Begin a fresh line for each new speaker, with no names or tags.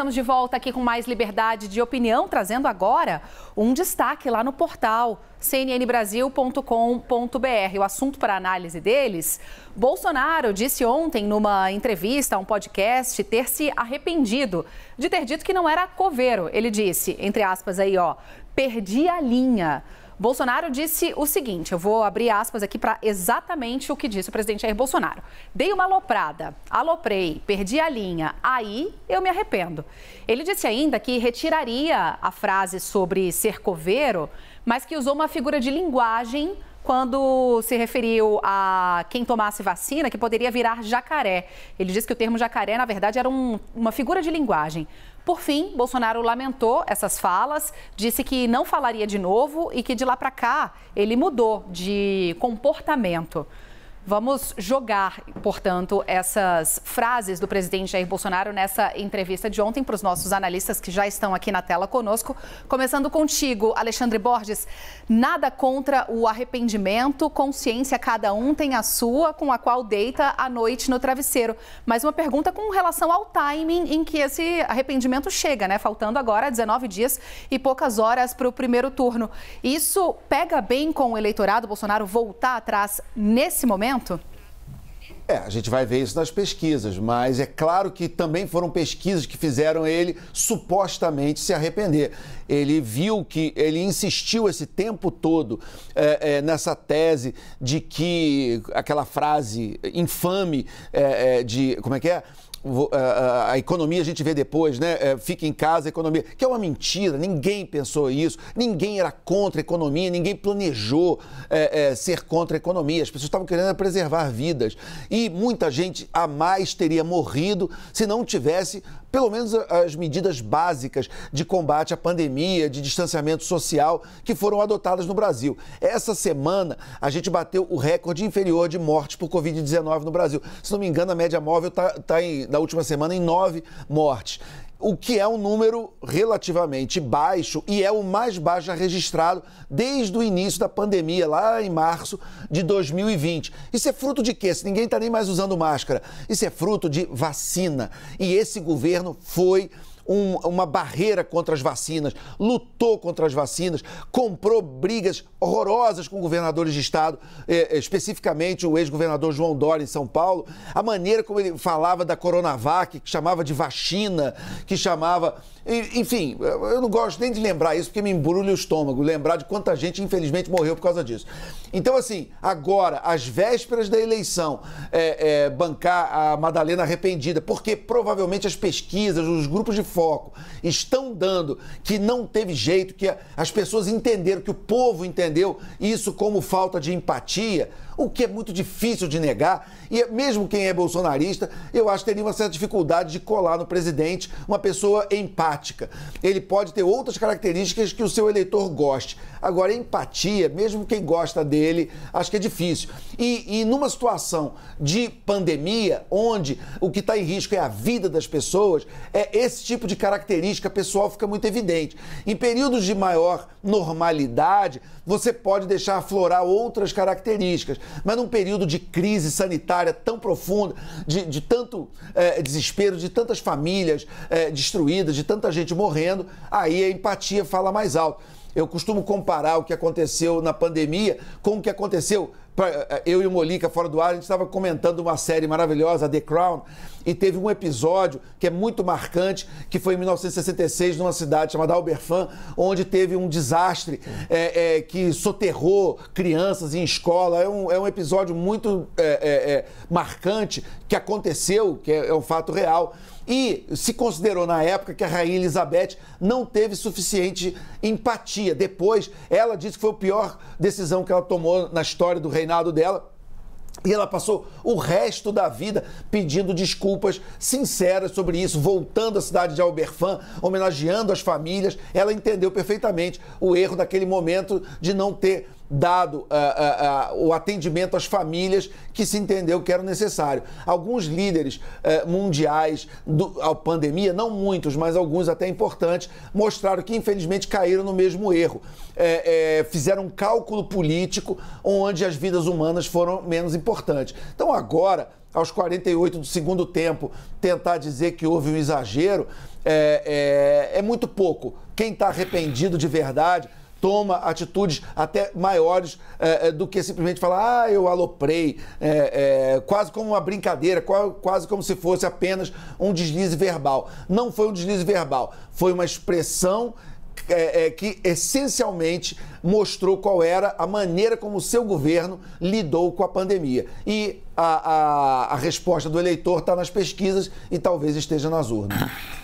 estamos de volta aqui com mais liberdade de opinião, trazendo agora um destaque lá no portal cnnbrasil.com.br. O assunto para análise deles, Bolsonaro disse ontem numa entrevista a um podcast ter se arrependido de ter dito que não era coveiro. Ele disse, entre aspas aí, ó, perdi a linha. Bolsonaro disse o seguinte: eu vou abrir aspas aqui para exatamente o que disse o presidente Jair Bolsonaro. Dei uma aloprada, aloprei, perdi a linha, aí eu me arrependo. Ele disse ainda que retiraria a frase sobre ser coveiro, mas que usou uma figura de linguagem quando se referiu a quem tomasse vacina, que poderia virar jacaré. Ele disse que o termo jacaré, na verdade, era um, uma figura de linguagem. Por fim, Bolsonaro lamentou essas falas, disse que não falaria de novo e que de lá para cá ele mudou de comportamento. Vamos jogar, portanto, essas frases do presidente Jair Bolsonaro nessa entrevista de ontem para os nossos analistas que já estão aqui na tela conosco. Começando contigo, Alexandre Borges. Nada contra o arrependimento, consciência, cada um tem a sua, com a qual deita à noite no travesseiro. Mas uma pergunta com relação ao timing em que esse arrependimento chega, né? Faltando agora 19 dias e poucas horas para o primeiro turno. Isso pega bem com o eleitorado Bolsonaro voltar atrás nesse momento? Momento?
É, a gente vai ver isso nas pesquisas, mas é claro que também foram pesquisas que fizeram ele supostamente se arrepender. Ele viu que ele insistiu esse tempo todo é, é, nessa tese de que aquela frase infame é, de. Como é que é? A, economia a gente vê depois, né? É, fica em casa, a economia. Que é uma mentira, ninguém pensou isso, ninguém era contra a economia, ninguém planejou é, é, ser contra a economia. As pessoas estavam querendo preservar vidas. E muita gente a mais teria morrido se não tivesse pelo menos as medidas básicas de combate à pandemia, de distanciamento social que foram adotadas no Brasil. Essa semana a gente bateu o recorde inferior de mortes por Covid-19 no Brasil. Se não me engano, a média móvel está tá, tá na última semana em nove mortes o que é um número relativamente baixo e é o mais baixo registrado desde o início da pandemia, lá em março de 2020. Isso é fruto de quê? Se ninguém está nem mais usando máscara. Isso é fruto de vacina. E esse governo foi um, uma barreira contra as vacinas, lutou contra as vacinas, comprou brigas horrorosas com governadores de estado, eh, especificamente o ex-governador João Dória em São Paulo, a maneira como ele falava da Coronavac, que chamava de vacina, que chamava enfim, eu não gosto nem de lembrar isso porque me embrulha o estômago, lembrar de quanta gente infelizmente morreu por causa disso. Então, assim, agora, às vésperas da eleição, é, é, bancar a Madalena arrependida, porque provavelmente as pesquisas, os grupos de foco estão dando que não teve jeito, que as pessoas entenderam, que o povo entendeu isso como falta de empatia o que é muito difícil de negar. E mesmo quem é bolsonarista, eu acho que teria uma certa dificuldade de colar no presidente uma pessoa empática. Ele pode ter outras características que o seu eleitor goste. Agora, empatia, mesmo quem gosta dele, acho que é difícil. E, e numa situação de pandemia, onde o que está em risco é a vida das pessoas, é esse tipo de característica pessoal fica muito evidente. Em períodos de maior normalidade, você pode deixar aflorar outras características. Mas num período de crise sanitária tão profunda, de, de tanto é, desespero, de tantas famílias é, destruídas, de tanta gente morrendo, aí a empatia fala mais alto. Eu costumo comparar o que aconteceu na pandemia com o que aconteceu eu e o Molica fora do ar, a gente estava comentando uma série maravilhosa, The Crown, e teve um episódio que é muito marcante, que foi em 1966, numa cidade chamada Alberfan, onde teve um desastre é, é, que soterrou crianças em escola. É um, é um episódio muito marcante que aconteceu, que é, é um fato real. E se considerou na época que a rainha Elizabeth não teve suficiente empatia. Depois, ela disse que foi a pior decisão que ela tomou na história do reinado dela. E ela passou o resto da vida pedindo desculpas sinceras sobre isso, voltando à cidade de Alberfan, homenageando as famílias. Ela entendeu perfeitamente o erro daquele momento de não ter dado uh, uh, uh, o atendimento às famílias que se entendeu que era necessário. Alguns líderes mundiais da pandemia, não muitos, mas alguns até importantes, mostraram que infelizmente caíram no mesmo erro. É, é, fizeram um cálculo político onde as vidas humanas foram menos importantes. Então agora aos 48 do segundo tempo, tentar dizer que houve um exagero, é, é, é muito pouco. Quem está arrependido de verdade toma atitudes até maiores é, é, do que simplesmente falar, ah, eu aloprei, é, é, quase como uma brincadeira, quase como se fosse apenas um deslize verbal. Não foi um deslize verbal, foi uma expressão é, é, que essencialmente mostrou qual era a maneira como o seu governo lidou com a pandemia. E a, a, a resposta do eleitor está nas pesquisas e talvez esteja nas urnas.